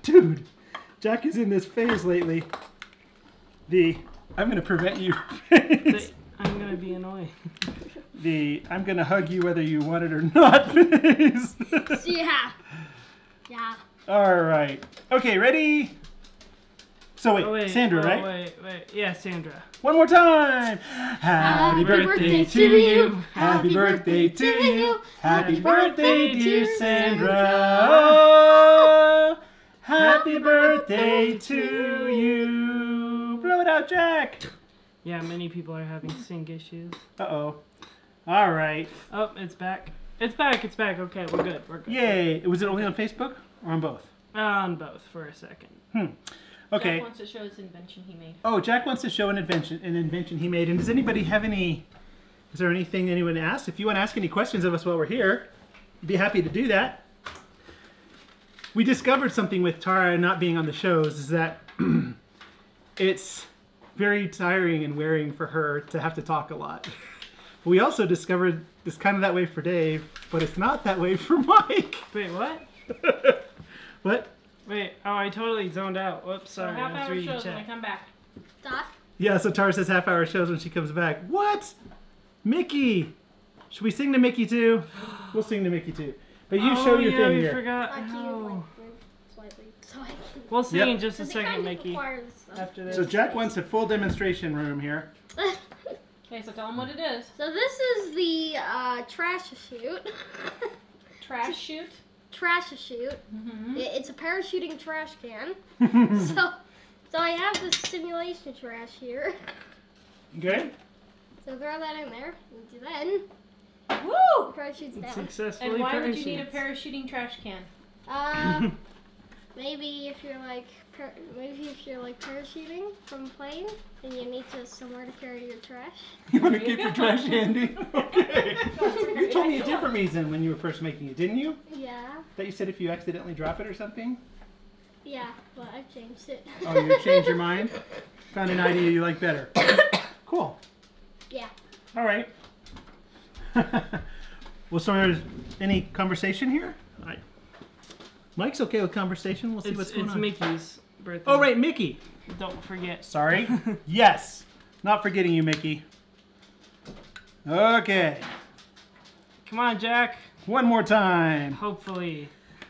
Dude, Jack is in this phase lately. The I'm gonna prevent you. The- I'm gonna be annoying. The I'm gonna hug you whether you want it or not phase. Yeah. Yeah. All right. Okay, ready? So wait, Oh wait, Sandra, oh, right? Wait, wait, yeah, Sandra. One more time. Happy birthday to you. Happy birthday to you. Happy birthday, dear Sandra. Happy birthday to you. Blow it out, Jack. Yeah, many people are having sync issues. Uh oh. All right. Oh, it's back. It's back. It's back. Okay, we're good. We're good. Yay. Was it only on Facebook or on both? On both for a second. Hmm. Okay. Jack wants to show his invention he made. Oh, Jack wants to show an invention, an invention he made. And does anybody have any? Is there anything anyone asked? If you want to ask any questions of us while we're here, be happy to do that. We discovered something with Tara not being on the shows is that it's very tiring and wearing for her to have to talk a lot. We also discovered it's kind of that way for Dave, but it's not that way for Mike. Wait, what? What? Wait. Oh, I totally zoned out. Whoops. So Sorry. half hour shows when I come back. Dot. Yeah, so Tara says half hour shows when she comes back. What? Mickey! Should we sing to Mickey too? We'll sing to Mickey too. But you oh, show your yeah, thing we here. forgot. I can Oh. like move slightly so I can. We'll see Yep. in just a second, Mickey. After this. So Jack wants a full demonstration room here. Okay, so tell him what it is. So this is the uh, trash chute. Trash chute. trash chute. Mm-hmm. It's a parachuting trash can. so, so I have this simulation trash here. Okay? So throw that in there. And then Woo! parachutes down. Successfully And why would you need a parachuting trash can? Uh, maybe if you're like, par- maybe if you're like parachuting from a plane, and you need to somewhere to carry your trash. You want to keep your trash handy? Okay. You told me a different reason when you were first making it, didn't you? Yeah, That you said if you accidentally drop it or something? yeah, but I've changed it. Oh, you changed your mind? Found an idea you like better. Cool. Yeah. All right. well, so there's any conversation here? All right. Mike's okay with conversation. We'll see It's, what's going it's on. Mickey's birthday. Oh, right, Mickey. Don't forget. Sorry. yes. Not forgetting you, Mickey. Okay. Come on, Jack. One more time. Hopefully.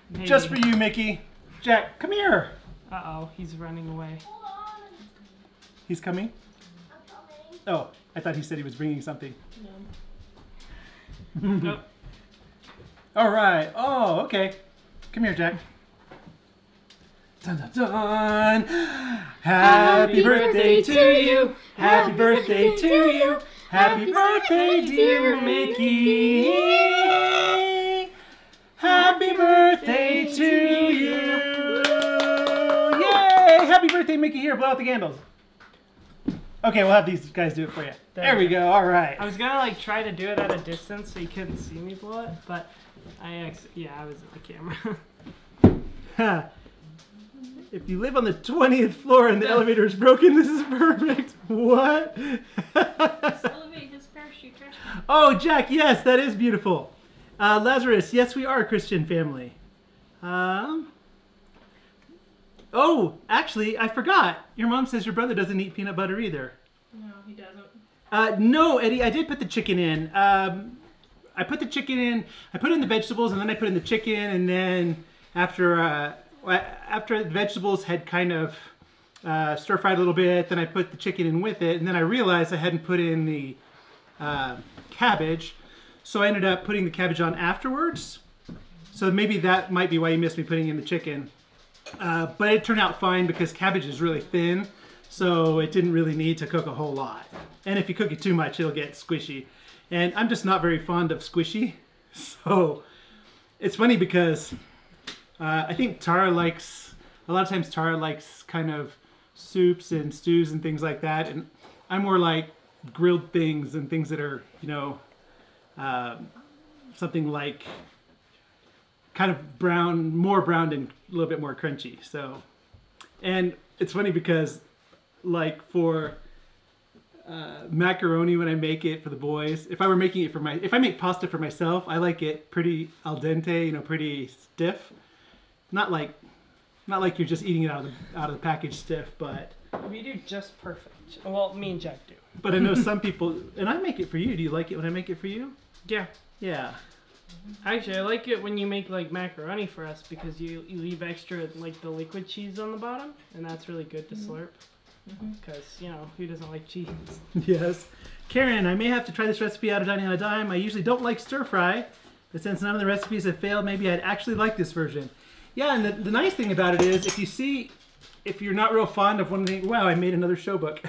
Maybe. Just for you, Mickey. Jack, come here. Uh oh, he's running away. Hold on, He's coming. I'm coming. Oh, I thought he said he was bringing something. Oh, All right. Oh, okay. Come here, Jack. Dun, dun, dun. Happy birthday to you. Happy birthday to you. Happy birthday, dear Mickey. Happy birthday to you. Yay! Happy birthday, Mickey. Here, blow out the candles. Okay, we'll have these guys do it for you. There we go. All right. I was gonna like try to do it at a distance so you couldn't see me blow it, but I ex- yeah, I was at the camera. If you live on the 20th floor and the elevator is broken, this is perfect. What? Elevate his parachute trash can. oh, Jack, yes, that is beautiful. Uh, Lazarus, yes, we are a Christian family. Um. Oh, actually, I forgot. Your mom says your brother doesn't eat peanut butter either. No, he doesn't. Uh, no, Eddie, I did put the chicken in. Um, I put the chicken in. I put in the vegetables, and then I put in the chicken, and then after uh, after the vegetables had kind of uh, stir fried a little bit, then I put the chicken in with it, and then I realized I hadn't put in the uh, cabbage, so I ended up putting the cabbage on afterwards. So maybe that might be why you missed me putting in the chicken. Uh, but it turned out fine because cabbage is really thin, so it didn't really need to cook a whole lot. And if you cook it too much, it'll get squishy. And I'm just not very fond of squishy, so it's funny because uh, I think Tara likes a lot of times Tara likes kind of soups and stews and things like that, and I'm more like grilled things and things that are you know um something like kind of brown, more browned and a little bit more crunchy. So, and it's funny because, like for uh, macaroni when I make it for the boys. If I were making it for my, if I make pasta for myself, I like it pretty al dente, you know, pretty stiff. Not like, not like you're just eating it out of the, out of the package stiff, but We do just perfect. Well, me and Jack do. but I know some people, and I make it for you. Do you like it when I make it for you? Yeah. Yeah. Actually, I like it when you make like macaroni for us because you, you leave extra like the liquid cheese on the bottom, and that's really good to slurp. Because you know who doesn't like cheese? yes. Karen, I may have to try this recipe out of Dining on a Dime. I usually don't like stir fry, but since none of the recipes have failed, maybe I'd actually like this version. Yeah, and the, the nice thing about it is if you see, if you're not real fond of one thing, wow, I made another show book.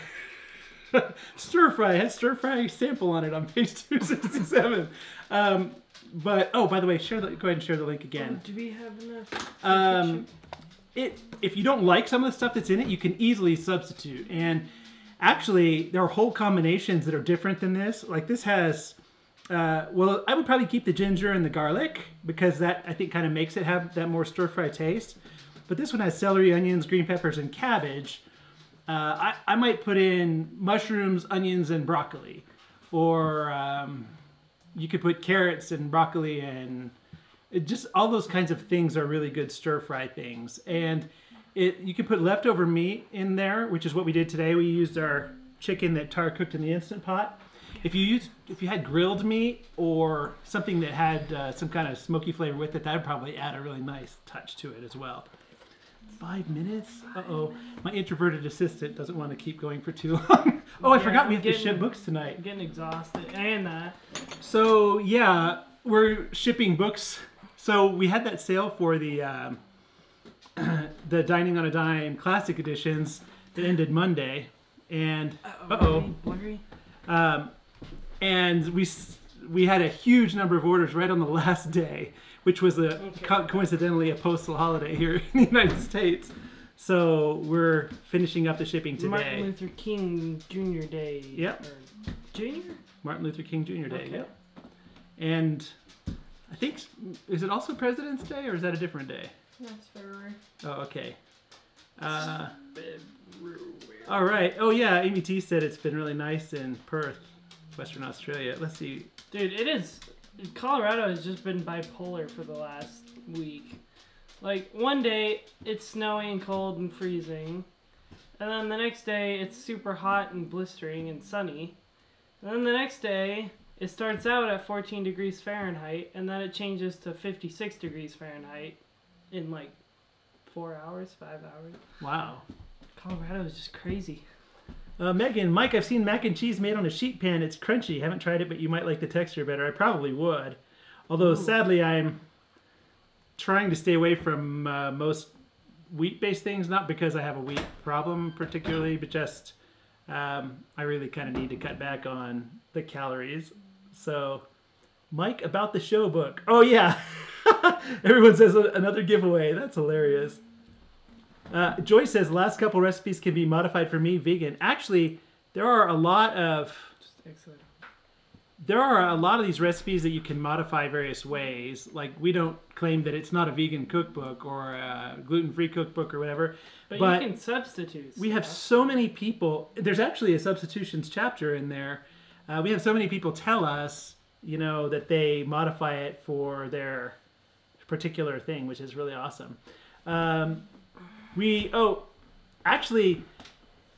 stir fry, it has stir fry sample on it on page 267. Um, but, oh, by the way, share the, go ahead and share the link again. Do we have enough? Um, it if you don't like some of the stuff that's in it, you can easily substitute. And actually, there are whole combinations that are different than this. Like this has, uh, well, I would probably keep the ginger and the garlic because that I think kind of makes it have that more stir fry taste. But this one has celery, onions, green peppers, and cabbage. Uh, I, I might put in mushrooms, onions, and broccoli, or um, you could put carrots and broccoli and it just all those kinds of things are really good stir fry things. And it you can put leftover meat in there which is what we did today. We used our chicken that tar cooked in the instant pot. If you use if you had grilled meat or something that had uh, some kind of smoky flavor with it that would probably add a really nice touch to it as well. Five minutes? Uh-oh. My introverted assistant doesn't want to keep going for too long. Oh i Yeah, forgot we have to ship books tonight. I'm getting exhausted, and that. so yeah, we're shipping books. So we had that sale for the um, the Dining on a Dime Classic editions that ended Monday, and uh oh, Blurry. um, and we we had a huge number of orders right on the last day, which was a co- coincidentally a postal holiday here in the United States. So we're finishing up the shipping today. Martin Luther King Jr. Day. Yep. Or Junior? Martin Luther King Jr. Day. Okay. Yep. And I think is it also President's Day or is that a different day? That's February. Oh, okay. Uh, all right. Oh yeah, Amy T said it's been really nice in Perth, Western Australia. Let's see. Dude, it is. Colorado has just been bipolar for the last week. Like, one day it's snowy and cold and freezing. And then the next day it's super hot and blistering and sunny. And then the next day it starts out at 14 degrees Fahrenheit and then it changes to 56 degrees Fahrenheit in like four hours, five hours. Wow. Colorado is just crazy. Uh, Megan, Mike, I've seen mac and cheese made on a sheet pan. It's crunchy. Haven't tried it, but you might like the texture better. I probably would. Although, sadly, I'm trying to stay away from uh, most wheat based things, not because I have a wheat problem particularly, but just um, I really kind of need to cut back on the calories. So, Mike, about the show book. Oh, yeah. Everyone says another giveaway. That's hilarious. Uh, Joy says last couple recipes can be modified for me vegan. Actually, there are a lot of Just excellent. there are a lot of these recipes that you can modify various ways. Like we don't claim that it's not a vegan cookbook or a gluten-free cookbook or whatever. But, But you can substitute. We have so many people. There's actually a substitutions chapter in there. Uh, we have so many people tell us, you know, that they modify it for their particular thing, which is really awesome. Um, we oh, actually,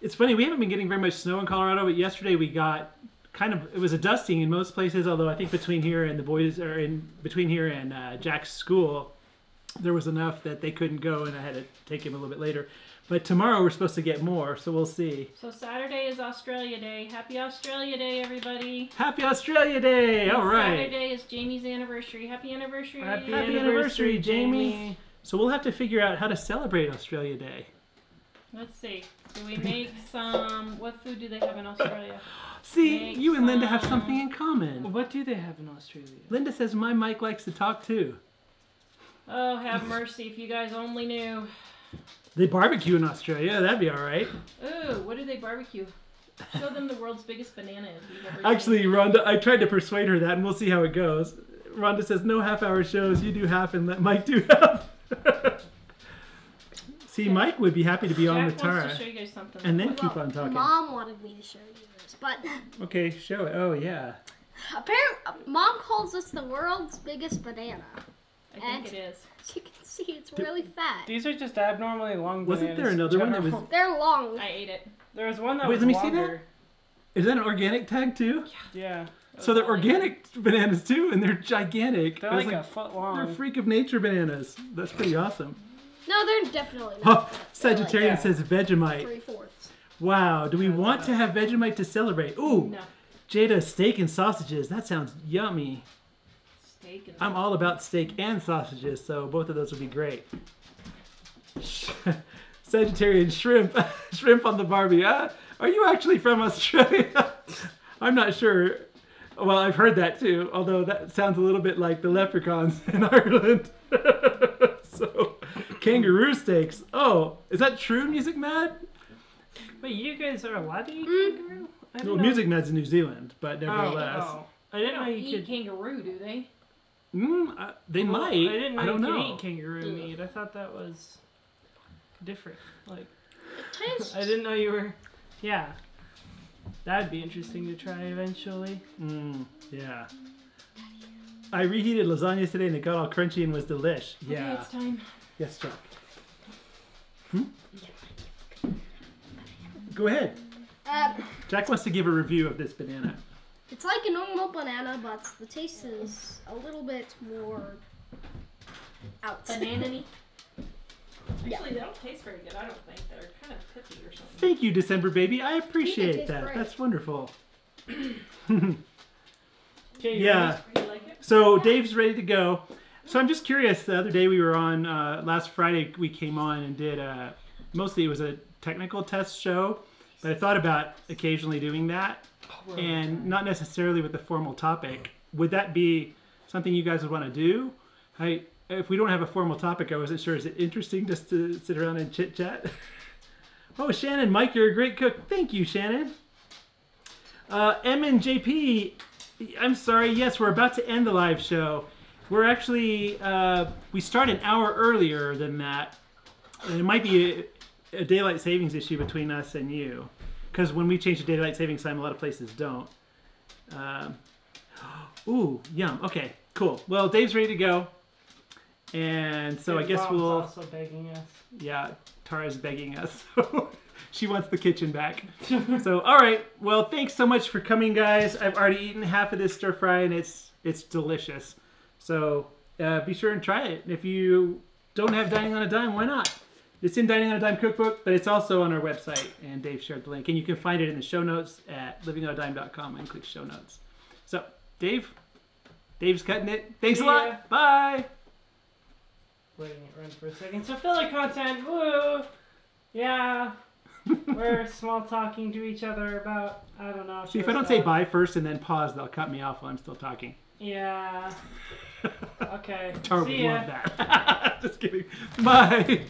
it's funny. We haven't been getting very much snow in Colorado, but yesterday we got kind of it was a dusting in most places. Although I think between here and the boys, or in between here and uh, Jack's school, there was enough that they couldn't go, and I had to take him a little bit later. But tomorrow we're supposed to get more, so we'll see. So Saturday is Australia Day. Happy Australia Day, everybody. Happy Australia Day! All right. Saturday is Jamie's anniversary. Happy anniversary. Happy, Happy anniversary, anniversary, Jamie. Jamie. So we'll have to figure out how to celebrate Australia Day. Let's see. Do we make some? What food do they have in Australia? See, Make you and Linda have something in common. What do they have in Australia? Linda says my mic likes to talk too. Oh, have mercy! If you guys only knew. They barbecue in Australia. That'd be all right. Ooh, what do they barbecue? Show them the world's biggest banana. if you've seen Actually, Rhonda, I tried to persuade her that, and we'll see how it goes. Rhonda says no half-hour shows. You do half, and let Mike do half. See, Mike would be happy to be on Jack with wants Tara. to show you guys something. And then Well, keep on talking. Mom wanted me to show you this, but Okay, show it. Oh, yeah. apparently, uh, mom calls us the world's biggest banana. I think and- it is. As you can see, it's really fat. These are just abnormally long Wasn't there in another one that was- They're long. I ate it. There was one that Wait, was Wait, let me see that? longer. Is that an organic tag too? Yeah. So they're organic bananas too, and they're gigantic. They're I was like, a foot long. they're freak of nature bananas. That's pretty awesome. No, they're definitely Oh, not. They're like Sagittarian yeah. says Vegemite. Three fourths. Wow, do we want to have Vegemite to celebrate? Ooh, No. Jada, steak and sausages. That sounds yummy. Steak and I'm all about steak and sausages, so both of those would be great. Sagittarian shrimp, shrimp on the Barbie. Uh, are you actually from Australia? I'm not sure. Well, I've heard that too, although that sounds a little bit like the leprechauns in Ireland. so, kangaroo steaks. Oh, is that true, Music Mad? Wait, you guys are allowed to eat Mm. kangaroo? I Well, know- Music Mad's in New Zealand, but Oh, nevertheless. oh. I didn't know don't you eat could. kangaroo, do they? Mm, uh, they Well, might. I didn't know I don't you know. eat kangaroo meat. I thought that was different. Like It tastes. I didn't know you were. Yeah. That'd be interesting to try eventually. Mm, yeah. I reheated lasagna today and it got all crunchy and was delish. Okay, Yeah. it's time. Yes, Jack. Hmm? Go ahead. Uh, Jack wants to give a review of this banana. It's like a normal banana, but the taste is a little bit more out. Banana-y. Yeah. Actually, they don't taste very good. I don't think they're kind of pithy or something. Thank you, December baby. I appreciate that. great. That's wonderful. Okay, yeah. Like it? So Dave's ready to go. So I'm just curious. The other day we were on uh, last Friday. We came on and did uh, mostly it was a technical test show, but I thought about occasionally doing that, and not necessarily with the formal topic. Would that be something you guys would want to do? I if we don't have a formal topic, I wasn't sure. Is it interesting just to sit around and chit chat? oh, Shannon, Mike, you're a great cook. Thank you, Shannon. Uh, M and JP, I'm sorry. Yes, we're about to end the live show. We're actually uh, we start an hour earlier than that. And it might be a, a daylight savings issue between us and you, because when we change the daylight savings time, a lot of places don't. Um, ooh, yum. Okay, cool. Well, Dave's ready to go, and so I guess we'll. also begging us. Yeah, Tara's begging us. she wants the kitchen back. so, all right. Well, thanks so much for coming, guys. I've already eaten half of this stir fry, and it's it's delicious. So, uh, be sure and try it. And if you don't have Dining on a Dime, why not? It's in Dining on a Dime cookbook, but it's also on our website, and Dave shared the link. And you can find it in the show notes at livingonadime.com and click show notes. So, Dave, Dave's cutting it. Thanks a lot. Bye. Letting it run for a second. So filler content, woo! Yeah. We're small talking to each other about I don't know. See, if I don't say bye first and then pause, they'll cut me off while I'm still talking. Yeah. Okay. See would love that. Just kidding. Bye.